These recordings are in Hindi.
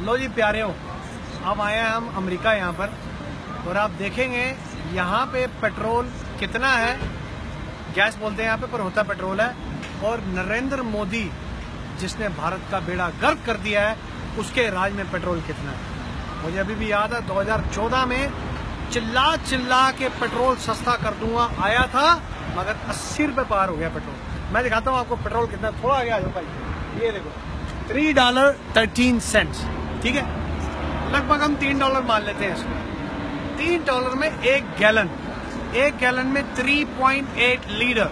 लो जी, प्यारे हो। अब आए हैं हम अमेरिका यहाँ पर, और आप देखेंगे यहाँ पे पेट्रोल कितना है। गैस बोलते हैं यहाँ पे, पर होता पेट्रोल है। और नरेंद्र मोदी, जिसने भारत का बेड़ा गर्व कर दिया है, उसके राज में पेट्रोल कितना है। मुझे अभी भी याद है 2014 में चिल्ला चिल्ला के पेट्रोल सस्ता कर दूँगा, आया था, मगर अस्सी रुपये पार हो गया पेट्रोल। मैं दिखाता हूँ आपको पेट्रोल कितना, थोड़ा आगे आ जाओ भाई। ये देखो थ्री डॉलर थर्टीन सेंट्स ठीक है? लगभग हम तीन डॉलर मान लेते हैं इसको। तीन डॉलर में एक गैलन एक गैलन में 3.8 लीटर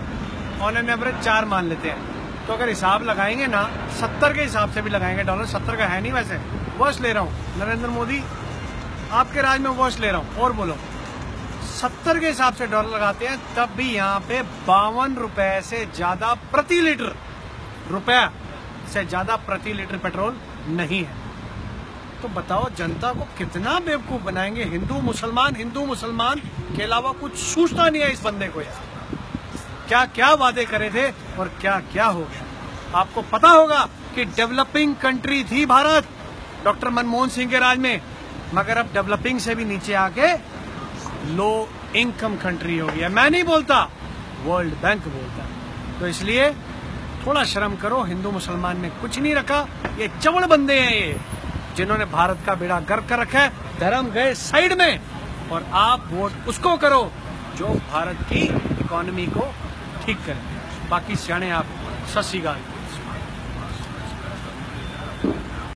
ऑन एन एवरेज चार मान लेते हैं। तो अगर हिसाब लगाएँगे ना, सत्तर के हिसाब से भी लगाएँगे डॉलर सत्तर का है नहीं वैसे। वर्ष ले रहा हूँ। नरेंद्र मोदी, आपके राज में वर्ष ले रहा हूँ। और बोलो। सत्तर के हिसाब से डॉलर लगाते हैं, तब भी यहाँ पे बावन रुपए से ज़्यादा प्रति लीटर, रुपया से ज़्यादा प्रति लीटर पेट्रोल नहीं है। तो बताओ, जनता को कितना बेवकूफ़ बनाएँगे? हिंदू, मुसलमान हिंदू, मुसलमान के अलावा कुछ सूचना नहीं है इस बंदे को यार। क्या क्या वादे करे थे और क्या क्या हो गया? आपको पता होगा कि डेवलपिंग कंट्री थी भारत, डॉक्टर मनमोहन सिंह के राज में। मगर अब डेवलपिंग से भी नीचे आके लो इनकम कंट्री हो गया। मैं नहीं बोलता वर्ल्ड बैंक बोलता। तो इसलिए थोड़ा शर्म करो, हिंदू, मुसलमान ने कुछ नहीं रखा। ये चवड़ बंदे हैं ये। जिन्होंने भारत का बेड़ा गर्क कर रखा है, धर्म गए साइड में, और आप वोट उसको करो जो भारत की इकोनॉमी को ठीक करे। बाकी सियाने आप, सत श्रीकाल